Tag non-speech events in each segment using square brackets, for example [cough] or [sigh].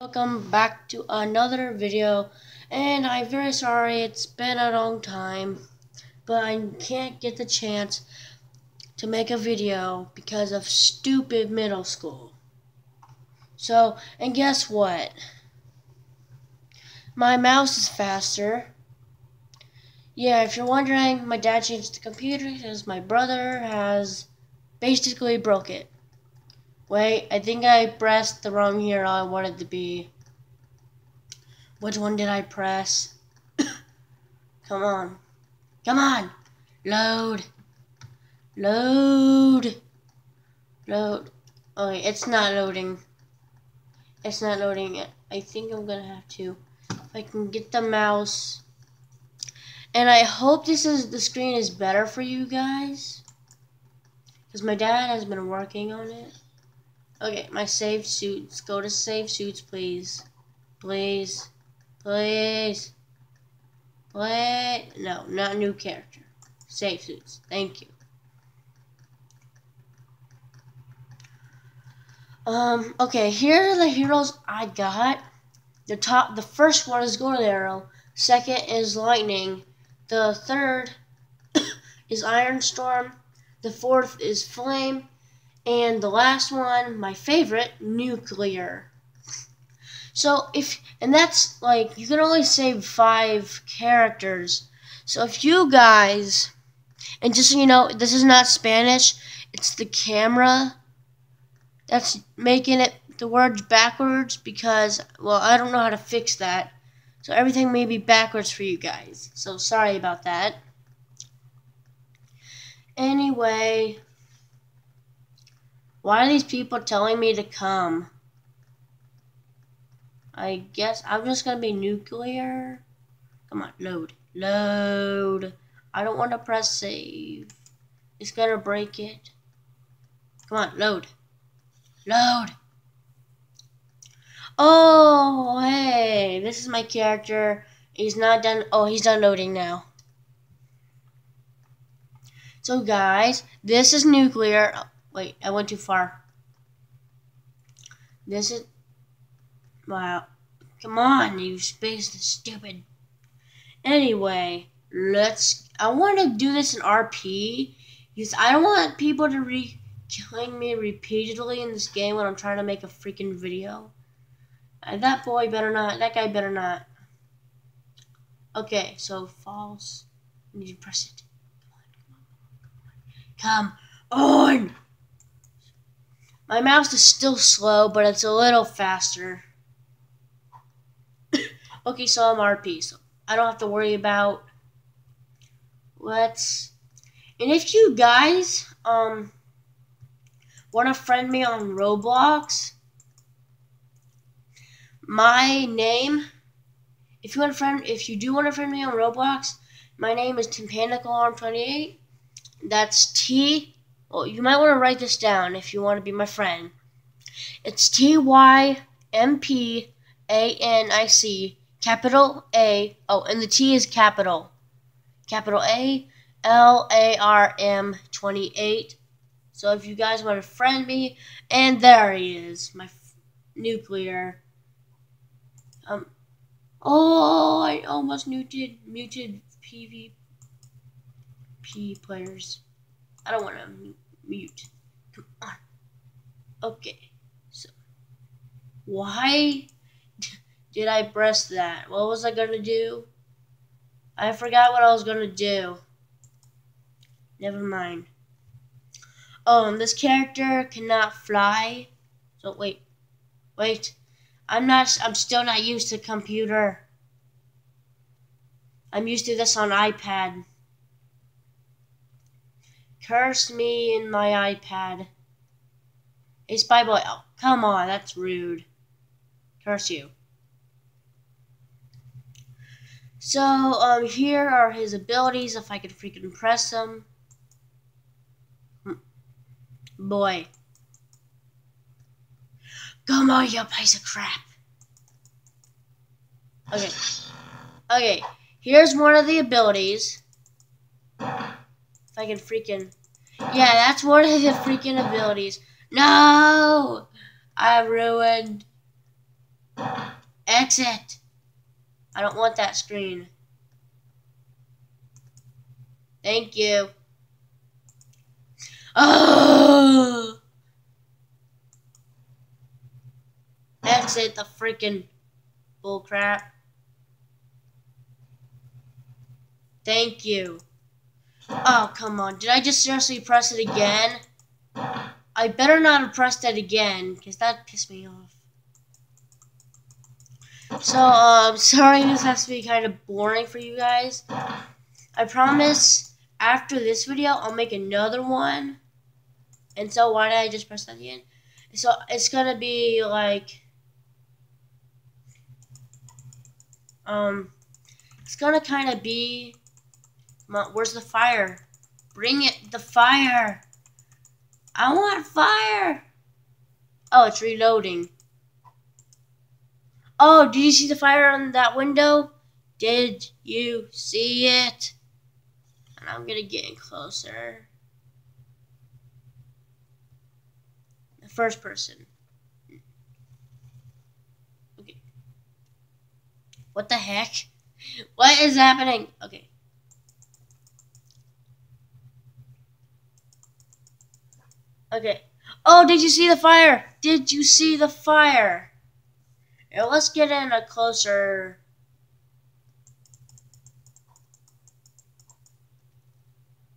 Welcome back to another video and I'm very sorry it's been a long time but I can't get the chance to make a video because of stupid middle school. So, and guess what? My mouse is faster. Yeah, if you're wondering, my dad changed the computer because my brother has basically broke it. Wait, I think I pressed the wrong hero I wanted to be. Which one did I press? [coughs] Come on. Come on! Load! Load! Load. Oh, okay, it's not loading. It's not loading. I think I'm gonna have to. If I can get the mouse. And I hope this is the screen is better for you guys. Because my dad has been working on it. Okay, my save suits. Go to save suits, please. Please. Please. Please. No, not new character. Save suits. Thank you. Um, okay, here are the heroes I got. The top, the first one is Golden Arrow. Second is Lightning. The third [coughs] is Iron Storm. The fourth is Flame. And the last one, my favorite, nuclear. So if, and that's like, you can only save five characters. So if you guys, and just so you know, this is not Spanish, it's the camera that's making it the words backwards because, well, I don't know how to fix that. So everything may be backwards for you guys. So sorry about that. Anyway, why are these people telling me to come? I guess I'm just gonna be nuclear. Come on, load. Load. I don't want to press save. It's gonna break it. Come on, load. Load. Oh, hey, this is my character. He's not done. Oh, he's done loading now. So, guys, this is nuclear. Wait, I went too far. This is... Wow. Come on, you space stupid. Anyway, let's... I want to do this in RP. Because I don't want people to be killing me repeatedly in this game when I'm trying to make a freaking video. And that boy better not. That guy better not. Okay, so false. I need to press it. Come on. Come on. Come on. Come on. My mouse is still slow, but it's a little faster. [coughs] okay, so I'm RP, so I don't have to worry about let's and if you guys um want to friend me on Roblox, my name if you want to friend if you do want to friend me on Roblox, my name is TympanicAlarm28. That's T well, you might want to write this down if you want to be my friend. It's T Y M P A N I C, capital A. Oh, and the T is capital. Capital A L A R M 28. So if you guys want to friend me, and there he is, my nuclear. Um, oh, I almost muted muted PvP players. I don't want to mute. Come on. Okay. So, why did I press that? What was I gonna do? I forgot what I was gonna do. Never mind. Um, this character cannot fly. So wait, wait. I'm not. I'm still not used to computer. I'm used to this on iPad. Curse me in my iPad. A spy boy. Oh, come on, that's rude. Curse you. So, um, here are his abilities, if I could freaking press them. Hmm. Boy. Come on, you piece of crap. Okay. Okay, here's one of the abilities. If I can freaking... Yeah, that's one of the freaking abilities. No! I ruined... Exit. I don't want that screen. Thank you. Oh! Exit the freaking bullcrap. Thank you. Oh, come on. Did I just seriously press it again? I better not have pressed it again, because that pissed me off. So, um, [laughs] sorry this has to be kind of boring for you guys. I promise after this video, I'll make another one. And so, why did I just press that again? So, it's gonna be like, um, it's gonna kind of be, where's the fire? Bring it, the fire. I want fire! Oh, it's reloading. Oh, did you see the fire on that window? Did you see it? And I'm gonna get in closer. The first person. Okay. What the heck? [laughs] What is happening? Okay. Okay. Oh, did you see the fire? Did you see the fire? Now let's get in a closer.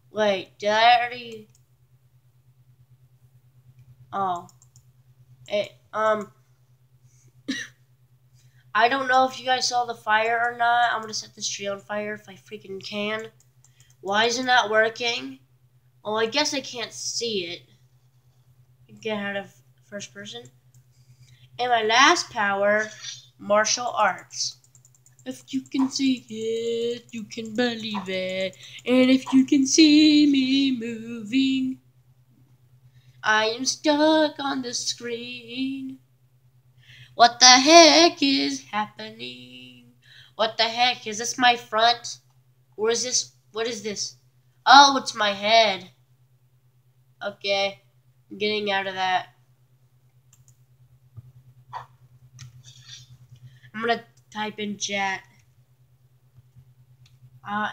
Wait, did I already? Oh. It, um. [coughs] I don't know if you guys saw the fire or not. I'm gonna set this tree on fire if I freaking can. Why isn't that working? Oh, I guess I can't see it get out of first person. And my last power, martial arts. If you can see it, you can believe it. And if you can see me moving, I am stuck on the screen. What the heck is happening? What the heck? Is this my front? Or is this, what is this? Oh, it's my head. Okay getting out of that. I'm gonna type in chat. Uh,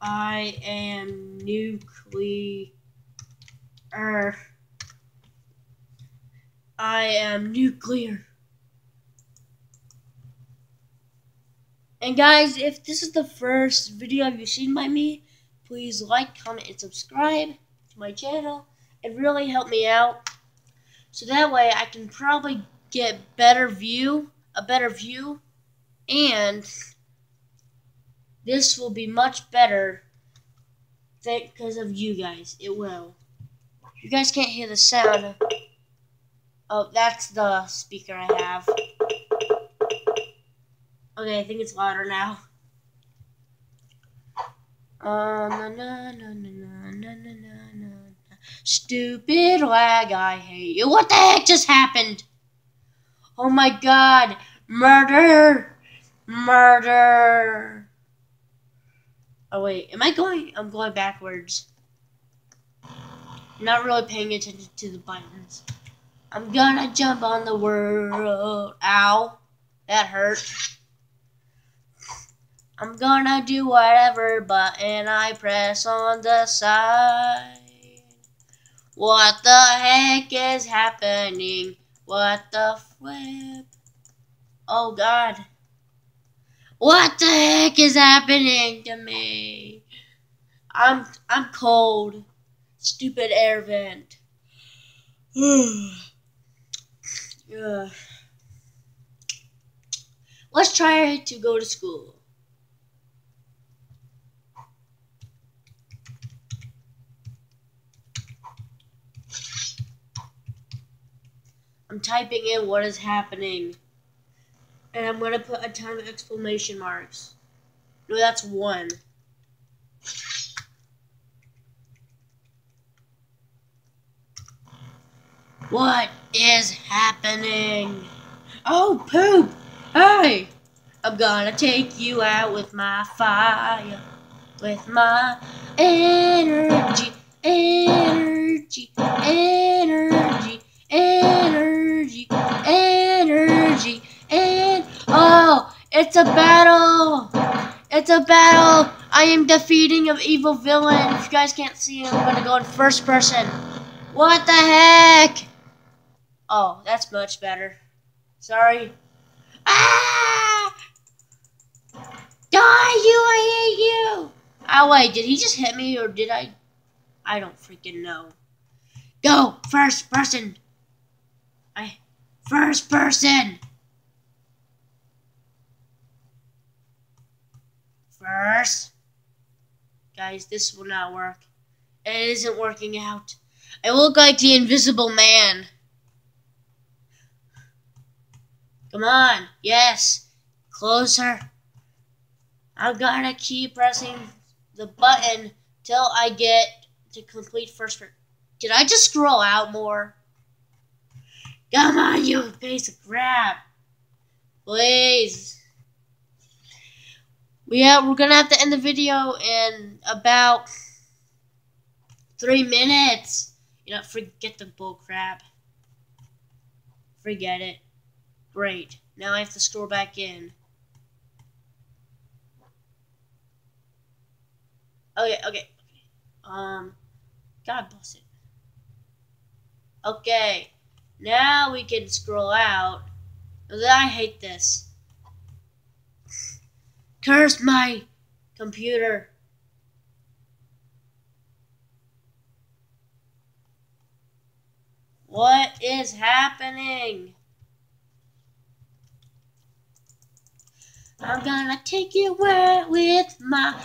I am nuclear. I am nuclear. And guys, if this is the first video you've seen by me, Please like, comment, and subscribe to my channel. It really helped me out. So that way I can probably get better view, a better view, and this will be much better because of you guys. It will. You guys can't hear the sound. Oh, that's the speaker I have. Okay, I think it's louder now. Uh, na, na, na, na, na, na, na, na. Stupid lag, I hate you. What the heck just happened? Oh my god. Murder! Murder! Oh wait, am I going? I'm going backwards. Not really paying attention to the buttons. I'm gonna jump on the world. Ow. That hurt. I'm gonna do whatever button I press on the side. What the heck is happening? What the flip? Oh god. What the heck is happening to me? I'm I'm cold. Stupid air vent. [sighs] Let's try to go to school. I'm typing in what is happening. And I'm going to put a ton of exclamation marks. No, that's one. What is happening? Oh, poop! Hey! I'm gonna take you out with my fire. With my energy, energy, energy, energy. It's a battle! It's a battle! I am defeating an evil villain. If you guys can't see him, I'm gonna go in first person. What the heck? Oh, that's much better. Sorry. Ah! Die, you! I hate you! Oh, wait, did he just hit me or did I? I don't freaking know. Go! First person! I. First person! First. Guys, this will not work. It isn't working out. I look like the invisible man. Come on. Yes. Closer. I'm gonna keep pressing the button till I get to complete first. Did I just scroll out more? Come on, you piece of crap. Please. Yeah, we're gonna have to end the video in about three minutes. You know, forget the bull crap. Forget it. Great. Now I have to scroll back in. Okay, okay. Um, God bless it. Okay, now we can scroll out. I hate this. Curse my computer. What is happening? I'm gonna take you where with my